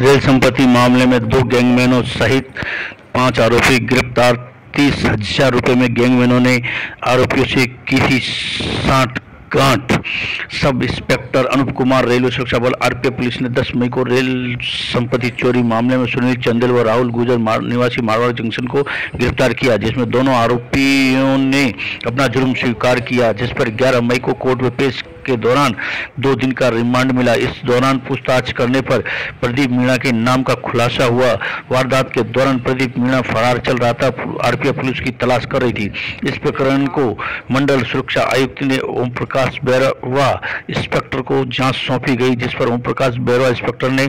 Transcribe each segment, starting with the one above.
Rail संपत्ति मामले में दो गैंगमैनों सहित पाँच आरोपी गिरफ़्तार। तीस हज़ार रुपये में गैंगमैनों ने आरोपियों से की थी साठ गांठ। सब इंस्पेक्टर अनूप कुमार रेलवे सुरक्षा बल आरपीएफ पुलिस ने 10 मई को रेल संपत्ति चोरी मामले में सुनील चंदेल व राहुल गुजर मार, निवासी मारवाड़ जंक्शन को गिरफ़्तार किया जिसमें दोनों आरोपियों ने अपना जुर्म स्वीकार किया जिस पर 11 मई को कोर्ट में पेश के दौरान दो दिन का रिमांड मिला। इस दौरान पूछताछ करने पर प्रदीप मीणा के नाम का खुलासा हुआ। वारदात के दौरान प्रदीप मीणा फरार चल रहा था आरपीएफ पुलिस की तलाश कर रही थी। इस प्रकरण को मंडल सुरक्षा आयुक्त ने ओम प्रकाश बैरवा इंस्पेक्टर को जाँच सौंपी गई, जिस पर ओम प्रकाश बैरवा इंस्पेक्टर ने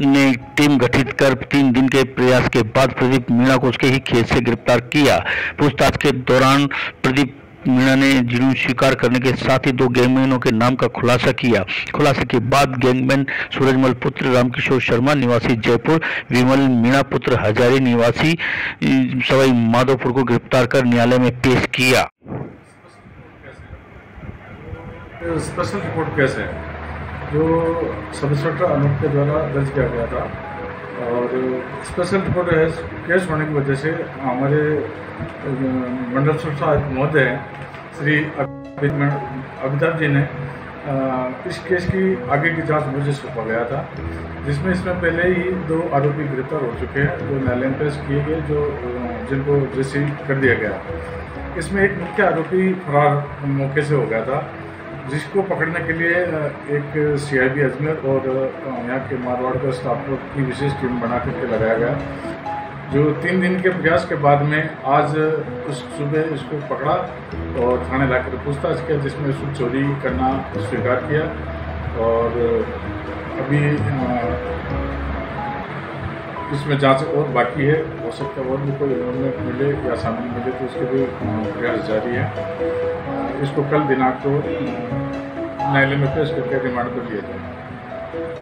ने टीम गठित कर तीन दिन के प्रयास के बाद प्रदीप मीणा को उसके ही खेत से गिरफ़्तार किया। पूछताछ के दौरान प्रदीप मीणा ने जुर्म स्वीकार करने के साथ ही दो गैंगमैनों के नाम का खुलासा किया। खुलासे के बाद गैंगमैन सूरजमल पुत्र रामकिशोर शर्मा, निवासी जयपुर, विमल मीणा पुत्र हजारी, निवासी, सवाई माधोपुर को गिरफ़्तार कर न्यायालय में पेश किया। स्पेशल रिपोर्ट केस है? जो सब इंस्पेक्टर अनूप के द्वारा दर्ज किया गया था, और स्पेशल रिपोर्ट है केस होने की वजह से हमारे मंडल सुरक्षा महोदय, श्री अमिताभ जी ने इस केस की आगे की जाँच मुझे सौंपा गया था, जिसमें इसमें पहले ही दो आरोपी गिरफ़्तार हो चुके हैं जो न्यायालय पेश किए गए, जो जिनको जैसे कर दिया गया। इसमें एक मुख्य आरोपी फरार मौके से हो गया था जिसको पकड़ने के लिए एक सीआईबी अजमेर और यहाँ के मारवाड़ का स्टाफ की विशेष टीम बना करके लगाया गया। जो तीन दिन के प्रयास के बाद में आज उस सुबह इसको पकड़ा और थाने लाकर पूछताछ किया, जिसमें उसको चोरी करना स्वीकार किया और अभी इसमें जाँच और बाकी है। हो सकता है और भी कोई उन्होंने मिले या सामने मिले तो उसके भी प्रयास जारी है। इसको कल दिनांक को न्यायालय में पेश करके रिमांड पर लिया जाएगा।